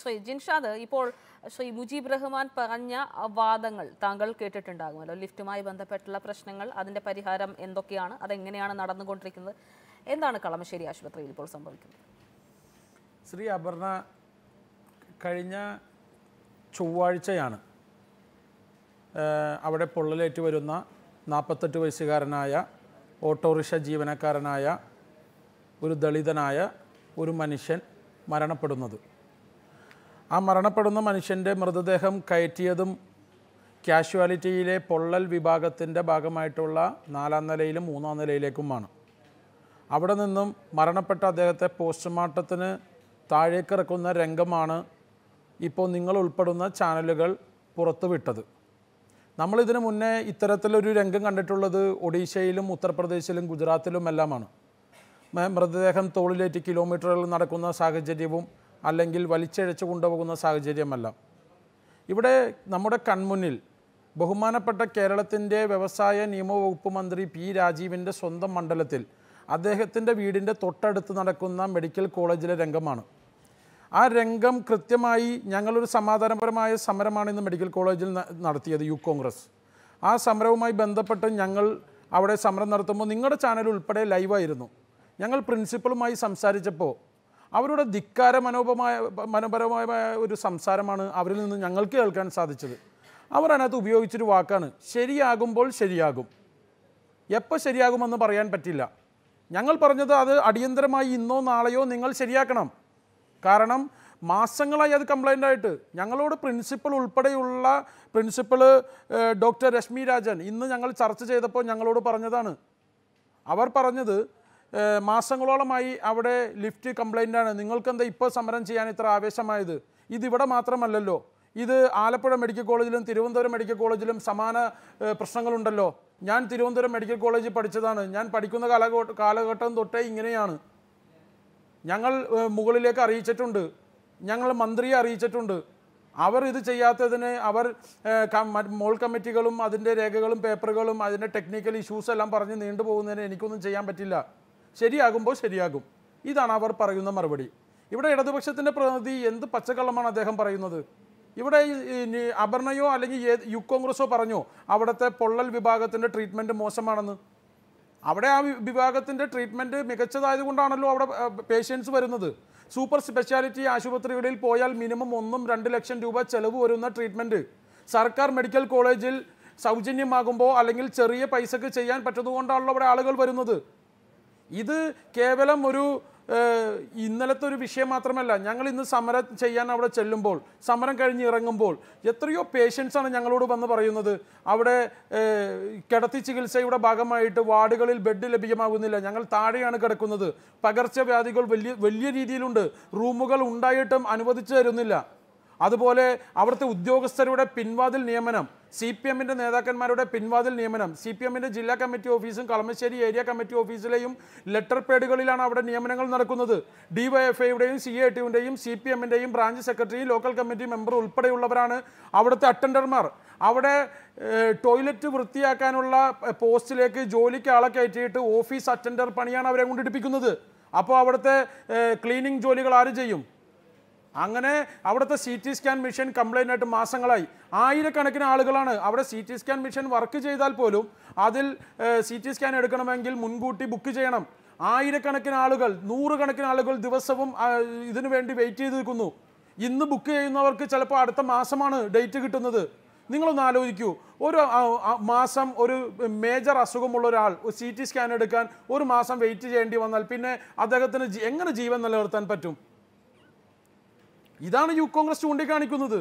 ശ്രീ ജിൻഷാദ് ഇപ്പോൾ ശ്രീ മുജീബ് റഹ്മാൻ പറഞ്ഞ വാദങ്ങൾ താങ്കൾ കേട്ടിട്ടുണ്ടാകുമല്ലോ. ലിഫ്റ്റുമായി ബന്ധപ്പെട്ടുള്ള പ്രശ്നങ്ങൾ അതിന്റെ പരിഹാരം എന്തൊക്കെയാണ് അതെങ്ങനെയാണ് നടന്നുകൊണ്ടിരിക്കുന്നത് എന്താണ് കളമശ്ശേരി ആശുപത്രിയിൽ ഇപ്പോൾ സംഭവിക്കുന്നത്? ശ്രീ അപർണ കഴിഞ്ഞ ചൊവ്വാഴ്ചയാണ് അവിടെ പൊള്ളലേറ്റ് വരുന്ന നാൽപ്പത്തെട്ട് വയസ്സുകാരനായ ഓട്ടോറിക്ഷ ജീവനക്കാരനായ ഒരു ദളിതനായ ഒരു മനുഷ്യൻ മരണപ്പെടുന്നത്. ആ മരണപ്പെടുന്ന മനുഷ്യന്റെ മൃതദേഹം കയറ്റിയതും കാഷ്വാലിറ്റിയിലെ പൊള്ളൽ വിഭാഗത്തിന്റെ ഭാഗമായിട്ടുള്ള നാലാം നിലയിലും മൂന്നാം നിലയിലേക്കുമാണ്. അവിടെ നിന്നും മരണപ്പെട്ട അദ്ദേഹത്തെ പോസ്റ്റ്മോർട്ടത്തിന് താഴേക്കിറക്കുന്ന രംഗമാണ് ഇപ്പോൾ നിങ്ങൾ ഉൾപ്പെടുന്ന ചാനലുകൾ പുറത്തുവിട്ടത്. നമ്മളിതിനു മുന്നേ ഇത്തരത്തിലൊരു രംഗം കണ്ടിട്ടുള്ളത് ഒഡീഷയിലും ഉത്തർപ്രദേശിലും ഗുജറാത്തിലുമെല്ലാമാണ് എല്ലാമാണ്. മൃതദേഹം തോളിലേറ്റ് കിലോമീറ്ററുകൾ നടക്കുന്ന സാഹചര്യവും അല്ലെങ്കിൽ വലിച്ചഴച്ച് കൊണ്ടുപോകുന്ന സാഹചര്യമല്ല. ഇവിടെ നമ്മുടെ കൺമുന്നിൽ ബഹുമാനപ്പെട്ട കേരളത്തിന്റെ വ്യവസായ നിയമവകുപ്പ് മന്ത്രി പി രാജീവിന്റെ സ്വന്തം മണ്ഡലത്തിൽ അദ്ദേഹത്തിന്റെ വീടിന്റെ തൊട്ടടുത്ത് നടക്കുന്ന മെഡിക്കൽ കോളേജിലെ രംഗമാണ്. ആ രംഗം കൃത്യമായി ഞങ്ങളൊരു സമാധാനപരമായ സമരമാണ് ഇന്ന് മെഡിക്കൽ കോളേജിൽ നടത്തിയത് യു കോൺഗ്രസ്. ആ സമരവുമായി ബന്ധപ്പെട്ട് ഞങ്ങൾ അവിടെ സമരം നടത്തുമ്പോൾ നിങ്ങളുടെ ചാനൽ ഉൾപ്പെടെ ലൈവായിരുന്നു. ഞങ്ങൾ പ്രിൻസിപ്പളുമായി സംസാരിച്ചപ്പോൾ അവരുടെ ധിക്കാര മനോപമായ മനോപരമായ ഒരു സംസാരമാണ് അവരിൽ നിന്ന് ഞങ്ങൾക്ക് കേൾക്കാൻ സാധിച്ചത്. അവർ അതിനകത്ത് ഉപയോഗിച്ചൊരു വാക്കാണ് ശരിയാകുമ്പോൾ ശരിയാകും. എപ്പോൾ ശരിയാകുമെന്ന് പറയാൻ പറ്റില്ല. ഞങ്ങൾ പറഞ്ഞത് അത് അടിയന്തരമായി ഇന്നോ നാളെയോ നിങ്ങൾ ശരിയാക്കണം. കാരണം മാസങ്ങളായി അത് കംപ്ലൈന്റ് ആയിട്ട്. ഞങ്ങളോട് പ്രിൻസിപ്പൽ ഉൾപ്പെടെയുള്ള പ്രിൻസിപ്പൽ ഡോക്ടർ രശ്മി രാജൻ ഇന്ന് ഞങ്ങൾ ചർച്ച ചെയ്തപ്പോൾ ഞങ്ങളോട് പറഞ്ഞതാണ്. അവർ പറഞ്ഞത് മാസങ്ങളോളമായി അവിടെ ലിഫ്റ്റ് കംപ്ലൈന്റ് ആണ് നിങ്ങൾക്കെന്താ ഇപ്പോൾ സമരം ചെയ്യാൻ ഇത്ര ആവേശമായത്? ഇതിവിടെ മാത്രമല്ലല്ലോ. ഇത് ആലപ്പുഴ മെഡിക്കൽ കോളേജിലും തിരുവനന്തപുരം മെഡിക്കൽ കോളേജിലും സമാന പ്രശ്നങ്ങളുണ്ടല്ലോ. ഞാൻ തിരുവനന്തപുരം മെഡിക്കൽ കോളേജിൽ പഠിച്ചതാണ്. ഞാൻ പഠിക്കുന്ന കാലഘട്ട കാലഘട്ടം തൊട്ടേ ഇങ്ങനെയാണ്. ഞങ്ങൾ മുകളിലേക്ക് അറിയിച്ചിട്ടുണ്ട്. ഞങ്ങൾ മന്ത്രിയെ അറിയിച്ചിട്ടുണ്ട്. അവർ ഇത് ചെയ്യാത്തതിന് അവർ മോൾ കമ്മിറ്റികളും അതിന്റെ രേഖകളും പേപ്പറുകളും അതിന്റെ ടെക്നിക്കൽ ഇഷ്യൂസ് എല്ലാം പറഞ്ഞ് നീണ്ടുപോകുന്നതിന് എനിക്കൊന്നും ചെയ്യാൻ പറ്റില്ല. ശരിയാകുമ്പോൾ ശരിയാകും. ഇതാണ് അവർ പറയുന്ന മറുപടി. ഇവിടെ ഇടതുപക്ഷത്തിന്റെ പ്രതിനിധി എന്ത് പച്ചക്കള്ളമാണ് അദ്ദേഹം പറയുന്നത്? ഇവിടെ അപർണയോ അല്ലെങ്കിൽ യു കോൺഗ്രസോ പറഞ്ഞോ അവിടുത്തെ പൊള്ളൽ വിഭാഗത്തിന്റെ ട്രീറ്റ്മെന്റ് മോശമാണെന്ന്? അവിടെ ആ വിഭാഗത്തിന്റെ ട്രീറ്റ്മെന്റ് മികച്ചതായതുകൊണ്ടാണല്ലോ അവിടെ പേഷ്യൻസ് വരുന്നത്. സൂപ്പർ സ്പെഷ്യാലിറ്റി ആശുപത്രികളിൽ പോയാൽ മിനിമം ഒന്നും രണ്ട് ലക്ഷം രൂപ ചെലവ് വരുന്ന ട്രീറ്റ്മെന്റ് സർക്കാർ മെഡിക്കൽ കോളേജിൽ സൗജന്യമാകുമ്പോൾ അല്ലെങ്കിൽ ചെറിയ പൈസക്ക് ചെയ്യാൻ പറ്റുന്നതുകൊണ്ടാണല്ലോ അവിടെ ആളുകൾ വരുന്നത്. ഇത് കേവലം ഒരു ഇന്നലത്തെ ഒരു വിഷയം മാത്രമല്ല. ഞങ്ങൾ ഇന്ന് സമരം ചെയ്യാൻ അവിടെ ചെല്ലുമ്പോൾ സമരം കഴിഞ്ഞ് ഇറങ്ങുമ്പോൾ എത്രയോ പേഷ്യൻസാണ് ഞങ്ങളോട് വന്ന് പറയുന്നത്. അവിടെ കിടത്തി ചികിത്സയുടെ ഭാഗമായിട്ട് വാർഡുകളിൽ ബെഡ് ലഭ്യമാകുന്നില്ല. ഞങ്ങൾ താഴെയാണ് കിടക്കുന്നത്. പകർച്ചവ്യാധികൾ വലിയ വലിയ രീതിയിലുണ്ട്. റൂമുകൾ ഉണ്ടായിട്ടും അനുവദിച്ചു തരുന്നില്ല. അതുപോലെ അവിടുത്തെ ഉദ്യോഗസ്ഥരുടെ പിൻവാതിൽ നിയമനം സി പി എമ്മിന്റെ നേതാക്കന്മാരുടെ പിൻവാതിൽ നിയമനം സി പി എമ്മിന്റെ ജില്ലാ കമ്മിറ്റി ഓഫീസും കളമശ്ശേരി ഏരിയ കമ്മിറ്റി ഓഫീസിലെയും ലെറ്റർ പേഡുകളിലാണ് അവിടെ നിയമനങ്ങൾ നടക്കുന്നത്. ഡിവൈഎഫ്ഐയുടെയും സി എ ടിയുടെയും C P എമ്മിന്റെയും branch secretary local committee member ഉൾപ്പെടെയുള്ളവരാണ് അവിടുത്തെ അറ്റൻഡർമാർ. അവിടെ ടോയ്ലറ്റ് വൃത്തിയാക്കാനുള്ള പോസ്റ്റിലേക്ക് ജോലിക്ക് ആളെ കയറ്റിയിട്ട് ഓഫീസ് അറ്റൻഡർ പണിയാണ് അവരെ കൊണ്ടിടിപ്പിക്കുന്നത്. അപ്പോൾ അവിടുത്തെ ക്ലീനിങ് ജോലികൾ ആര് ചെയ്യും? അങ്ങനെ അവിടുത്തെ C T scan machine complaint ആയിട്ട് മാസങ്ങളായി. ആയിരക്കണക്കിന് ആളുകളാണ് അവിടെ C T scan machine work ചെയ്താൽ പോലും അതിൽ സി ടി സ്കാൻ എടുക്കണമെങ്കിൽ മുൻകൂട്ടി ബുക്ക് ചെയ്യണം. ആയിരക്കണക്കിന് ആളുകൾ നൂറുകണക്കിന് ആളുകൾ ദിവസവും ഇതിനു വേണ്ടി വെയിറ്റ് ചെയ്ത് നിൽക്കുന്നു ഇന്ന് ബുക്ക് ചെയ്യുന്നവർക്ക് ചിലപ്പോൾ അടുത്ത മാസമാണ് ഡേറ്റ് കിട്ടുന്നത്. നിങ്ങളൊന്ന് ആലോചിക്കൂ. ഒരു മാസം ഒരു മേജർ അസുഖമുള്ള ഒരാൾ സി ടി സ്കാൻ എടുക്കാൻ ഒരു മാസം വെയിറ്റ് ചെയ്യേണ്ടി വന്നാൽ പിന്നെ അദ്ദേഹത്തിന് എങ്ങനെ ജീവൻ നിലനിർത്താൻ പറ്റും? ഇതാണ് യൂത്ത് കോൺഗ്രസ് ചൂണ്ടിക്കാണിക്കുന്നത്.